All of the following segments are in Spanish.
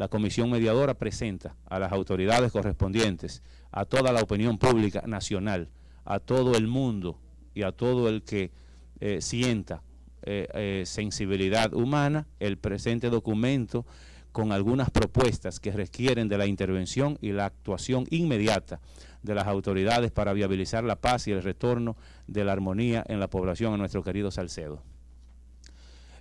la comisión mediadora presenta a las autoridades correspondientes, a toda la opinión pública nacional, a todo el mundo y a todo el que eh, sienta eh, eh, sensibilidad humana el presente documento con algunas propuestas que requieren de la intervención y la actuación inmediata de las autoridades para viabilizar la paz y el retorno de la armonía en la población a nuestro querido Salcedo.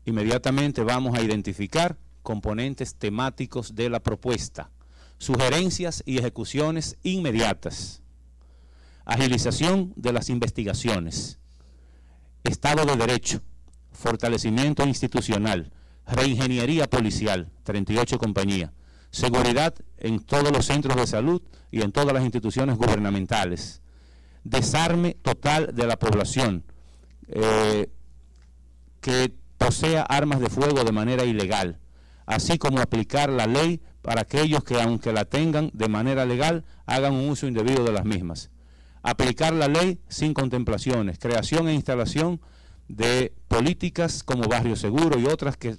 Inmediatamente vamos a identificar componentes temáticos de la propuesta, sugerencias y ejecuciones inmediatas, agilización de las investigaciones, Estado de Derecho, fortalecimiento institucional, reingeniería policial, 38 compañías, seguridad en todos los centros de salud y en todas las instituciones gubernamentales, desarme total de la población eh, que posea armas de fuego de manera ilegal, así como aplicar la ley para aquellos que aunque la tengan de manera legal hagan un uso indebido de las mismas. Aplicar la ley sin contemplaciones, creación e instalación de políticas como Barrio Seguro y otras que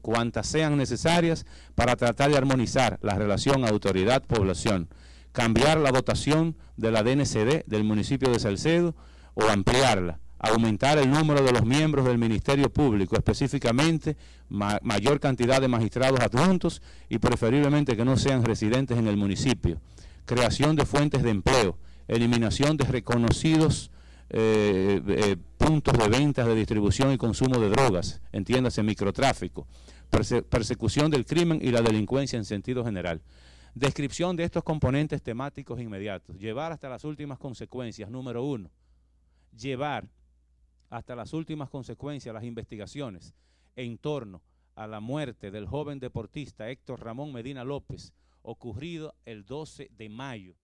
cuantas sean necesarias para tratar de armonizar la relación autoridad-población, cambiar la dotación de la DNCD del municipio de Salcedo o ampliarla, aumentar el número de los miembros del Ministerio Público, específicamente mayor cantidad de magistrados adjuntos y preferiblemente que no sean residentes en el municipio, creación de fuentes de empleo, eliminación de reconocidos eh, eh, puntos de ventas, de distribución y consumo de drogas, entiéndase microtráfico, persecución del crimen y la delincuencia en sentido general. Descripción de estos componentes temáticos inmediatos. Llevar hasta las últimas consecuencias. Número uno, llevar hasta las últimas consecuencias las investigaciones en torno a la muerte del joven deportista Héctor Ramón Medina López, ocurrido el 12 de mayo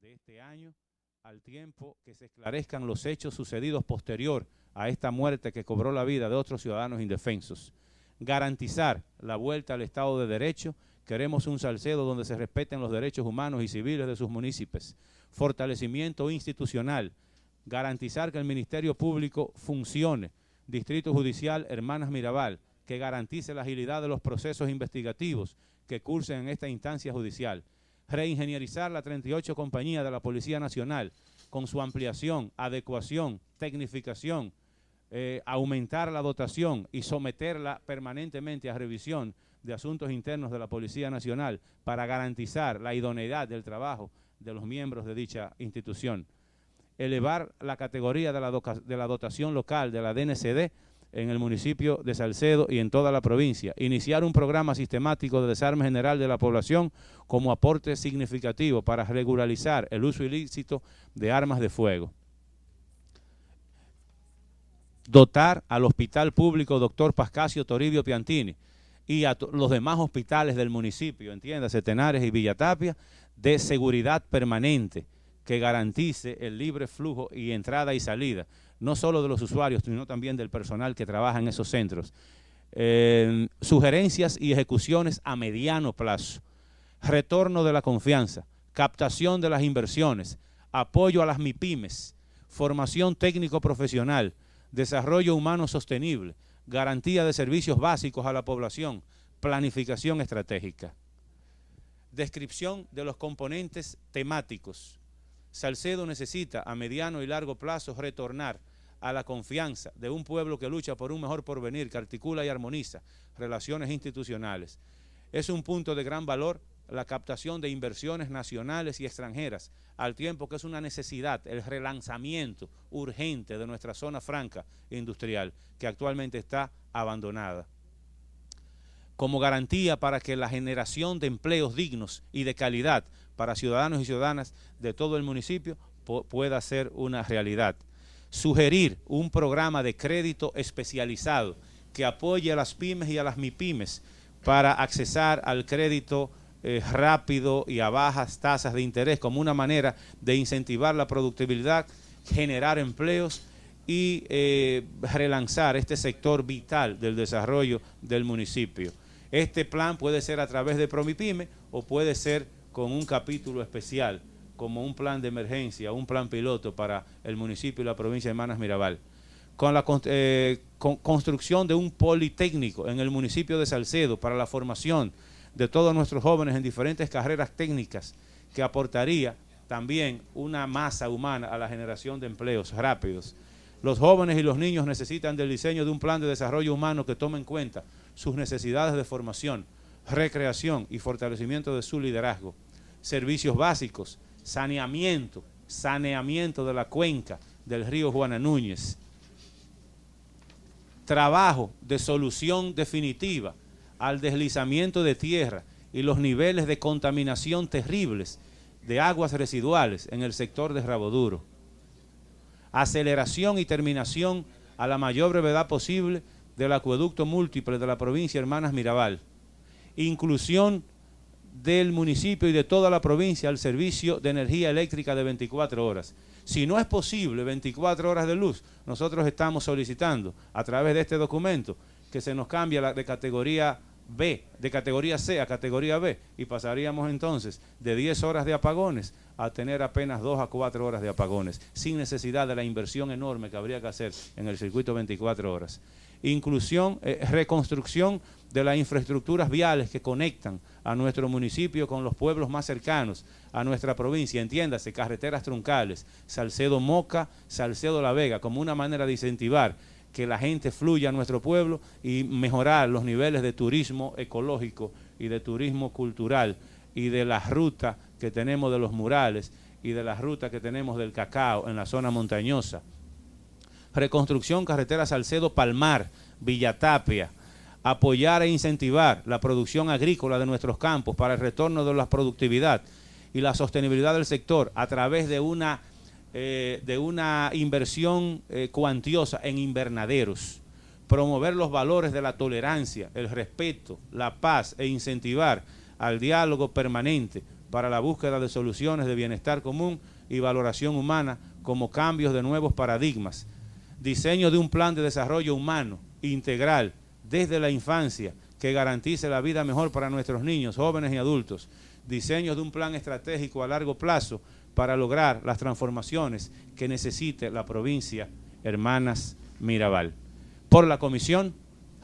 de este año al tiempo que se esclarezcan los hechos sucedidos posterior a esta muerte que cobró la vida de otros ciudadanos indefensos. Garantizar la vuelta al Estado de Derecho. Queremos un Salcedo donde se respeten los derechos humanos y civiles de sus municipios. Fortalecimiento institucional. Garantizar que el Ministerio Público funcione. Distrito Judicial Hermanas Mirabal, que garantice la agilidad de los procesos investigativos que cursen en esta instancia judicial reingenierizar la 38 compañía de la Policía Nacional con su ampliación, adecuación, tecnificación, eh, aumentar la dotación y someterla permanentemente a revisión de asuntos internos de la Policía Nacional para garantizar la idoneidad del trabajo de los miembros de dicha institución. Elevar la categoría de la, dotación local de la DNCD en el municipio de Salcedo y en toda la provincia. Iniciar un programa sistemático de desarme general de la población como aporte significativo para regularizar el uso ilícito de armas de fuego. Dotar al Hospital Público Doctor Pascasio Toribio Piantini y a los demás hospitales del municipio, entiéndase, Tenares y Villatapia, de seguridad permanente que garantice el libre flujo y entrada y salida no solo de los usuarios, sino también del personal que trabaja en esos centros. Eh, sugerencias y ejecuciones a mediano plazo, retorno de la confianza, captación de las inversiones, apoyo a las MIPIMES, formación técnico-profesional, desarrollo humano sostenible, garantía de servicios básicos a la población, planificación estratégica. Descripción de los componentes temáticos. Salcedo necesita a mediano y largo plazo retornar a la confianza de un pueblo que lucha por un mejor porvenir, que articula y armoniza relaciones institucionales. Es un punto de gran valor la captación de inversiones nacionales y extranjeras, al tiempo que es una necesidad el relanzamiento urgente de nuestra zona franca industrial, que actualmente está abandonada. Como garantía para que la generación de empleos dignos y de calidad para ciudadanos y ciudadanas de todo el municipio pueda ser una realidad sugerir un programa de crédito especializado que apoye a las pymes y a las MIPIMES para accesar al crédito eh, rápido y a bajas tasas de interés como una manera de incentivar la productividad, generar empleos y eh, relanzar este sector vital del desarrollo del municipio. Este plan puede ser a través de Promipyme o puede ser con un capítulo especial como un plan de emergencia, un plan piloto para el municipio y la provincia de Manas Mirabal. Con la eh, construcción de un politécnico en el municipio de Salcedo para la formación de todos nuestros jóvenes en diferentes carreras técnicas que aportaría también una masa humana a la generación de empleos rápidos. Los jóvenes y los niños necesitan del diseño de un plan de desarrollo humano que tome en cuenta sus necesidades de formación, recreación y fortalecimiento de su liderazgo, servicios básicos, saneamiento, saneamiento de la cuenca del río Juana Núñez, trabajo de solución definitiva al deslizamiento de tierra y los niveles de contaminación terribles de aguas residuales en el sector de Rabo Duro. Aceleración y terminación a la mayor brevedad posible del acueducto múltiple de la provincia Hermanas Mirabal. Inclusión del municipio y de toda la provincia al servicio de energía eléctrica de 24 horas. Si no es posible 24 horas de luz, nosotros estamos solicitando a través de este documento que se nos cambie de categoría B, de categoría C a categoría B, y pasaríamos entonces de 10 horas de apagones a tener apenas 2 a 4 horas de apagones, sin necesidad de la inversión enorme que habría que hacer en el circuito 24 horas. Inclusión, eh, reconstrucción de las infraestructuras viales que conectan a nuestro municipio con los pueblos más cercanos a nuestra provincia, entiéndase, carreteras truncales, Salcedo Moca, Salcedo La Vega, como una manera de incentivar que la gente fluya a nuestro pueblo y mejorar los niveles de turismo ecológico y de turismo cultural y de la ruta que tenemos de los murales y de la ruta que tenemos del cacao en la zona montañosa. Reconstrucción carretera Salcedo Palmar, Villatapia. Apoyar e incentivar la producción agrícola de nuestros campos para el retorno de la productividad y la sostenibilidad del sector a través de una eh, de una inversión eh, cuantiosa en invernaderos, promover los valores de la tolerancia, el respeto, la paz e incentivar al diálogo permanente para la búsqueda de soluciones de bienestar común y valoración humana como cambios de nuevos paradigmas, diseño de un plan de desarrollo humano integral desde la infancia que garantice la vida mejor para nuestros niños, jóvenes y adultos, diseño de un plan estratégico a largo plazo para lograr las transformaciones que necesite la provincia Hermanas Mirabal. Por la comisión,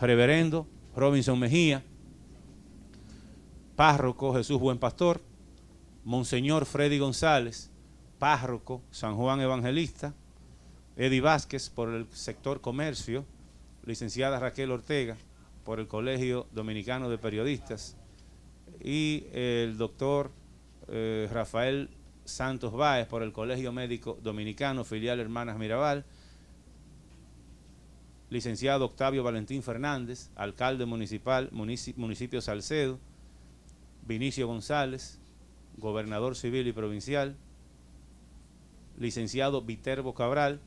reverendo Robinson Mejía, párroco Jesús Buen Pastor, Monseñor Freddy González, párroco San Juan Evangelista, Eddie Vázquez por el sector comercio, licenciada Raquel Ortega por el Colegio Dominicano de Periodistas y el doctor eh, Rafael Santos Báez por el Colegio Médico Dominicano, filial Hermanas Mirabal, licenciado Octavio Valentín Fernández, alcalde municipal, municipio Salcedo, Vinicio González, gobernador civil y provincial, licenciado Viterbo Cabral,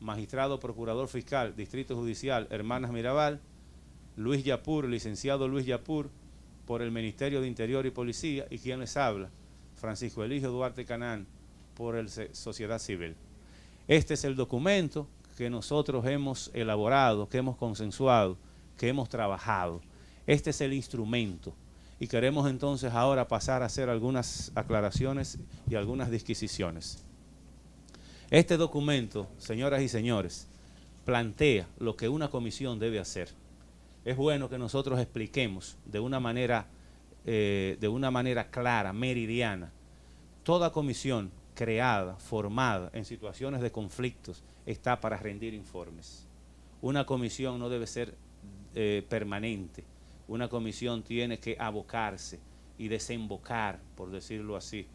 magistrado procurador fiscal, Distrito Judicial, Hermanas Mirabal, Luis Yapur, licenciado Luis Yapur, por el Ministerio de Interior y Policía, y quien les habla, Francisco Eligio Duarte Canán por el Sociedad Civil. Este es el documento que nosotros hemos elaborado, que hemos consensuado, que hemos trabajado. Este es el instrumento. Y queremos entonces ahora pasar a hacer algunas aclaraciones y algunas disquisiciones. Este documento, señoras y señores, plantea lo que una comisión debe hacer. Es bueno que nosotros expliquemos de una manera eh, de una manera clara, meridiana. Toda comisión creada, formada en situaciones de conflictos, está para rendir informes. Una comisión no debe ser eh, permanente. Una comisión tiene que abocarse y desembocar, por decirlo así,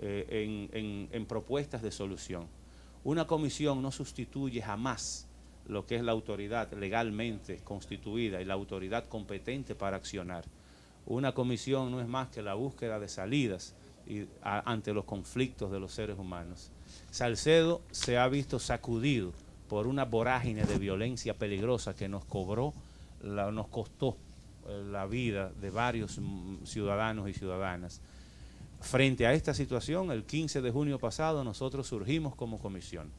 eh, en, en propuestas de solución. Una comisión no sustituye jamás lo que es la autoridad legalmente constituida y la autoridad competente para accionar. Una comisión no es más que la búsqueda de salidas ante los conflictos de los seres humanos. Salcedo se ha visto sacudido por una vorágine de violencia peligrosa que nos cobró, nos costó eh, la vida de varios mm, ciudadanos y ciudadanas. Frente a esta situación, el 15 de junio pasado nosotros surgimos como comisión.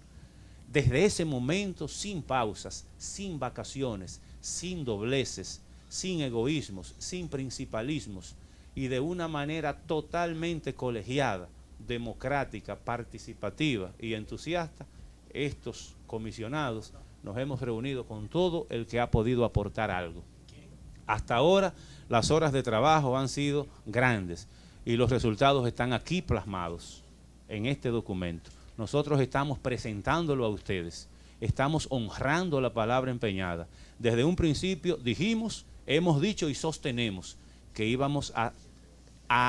Desde ese momento, sin pausas, sin vacaciones, sin dobleces, sin egoísmos, sin principalismos y de una manera totalmente colegiada, democrática, participativa y entusiasta, estos comisionados nos hemos reunido con todo el que ha podido aportar algo. Hasta ahora las horas de trabajo han sido grandes y los resultados están aquí plasmados en este documento. Nosotros estamos presentándolo a ustedes, estamos honrando la palabra empeñada. Desde un principio dijimos, hemos dicho y sostenemos que íbamos a,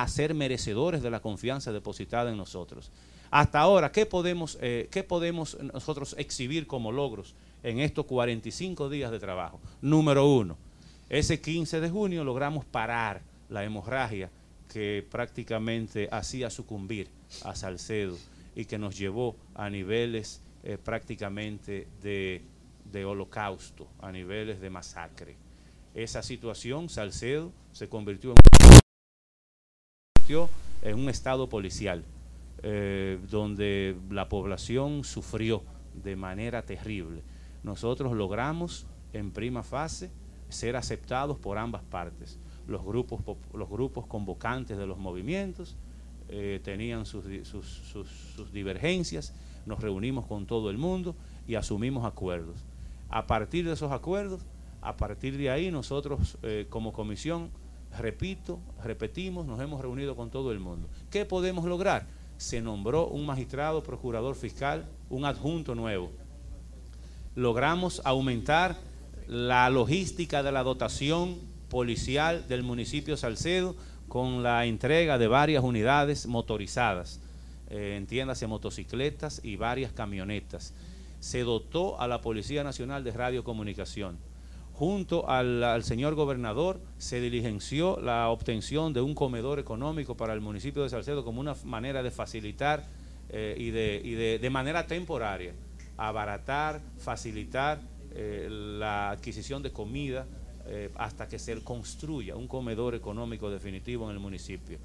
ser merecedores de la confianza depositada en nosotros. Hasta ahora, ¿qué podemos, eh, ¿qué podemos nosotros exhibir como logros en estos 45 días de trabajo? Número uno, ese 15 de junio logramos parar la hemorragia que prácticamente hacía sucumbir a Salcedo y que nos llevó a niveles eh, prácticamente de, de holocausto, a niveles de masacre. Esa situación, Salcedo se convirtió en, un estado policial, eh, donde la población sufrió de manera terrible. Nosotros logramos en prima fase ser aceptados por ambas partes los grupos, los grupos convocantes de los movimientos eh, tenían sus, divergencias, nos reunimos con todo el mundo y asumimos acuerdos. A partir de esos acuerdos, a partir de ahí nosotros eh, como comisión, repito, repetimos, nos hemos reunido con todo el mundo. ¿Qué podemos lograr? Se nombró un magistrado, procurador fiscal, un adjunto nuevo. Logramos aumentar la logística de la dotación policial del municipio Salcedo con la entrega de varias unidades motorizadas, eh, entiéndase motocicletas y varias camionetas. Se dotó a la Policía Nacional de Radiocomunicación. Junto al, señor gobernador se diligenció la obtención de un comedor económico para el municipio de Salcedo como una manera de facilitar eh, y, de, de, manera temporaria abaratar, facilitar eh, la adquisición de comida eh, hasta que se construya un comedor económico definitivo en el municipio.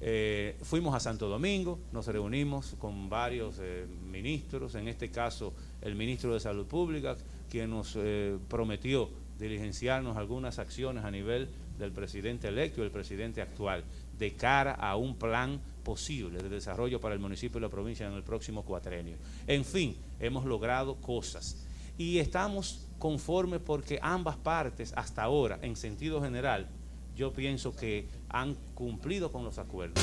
Eh, fuimos a Santo Domingo, nos reunimos con varios eh, ministros, en este caso el ministro de Salud Pública, quien nos prometió diligenciarnos algunas acciones a nivel del presidente electo y el presidente actual, de cara a un plan posible de desarrollo para el municipio y la provincia en el próximo cuatrenio. En fin, hemos logrado cosas y estamos conformes porque ambas partes hasta ahora, en sentido general, yo pienso que han cumplido con los acuerdos.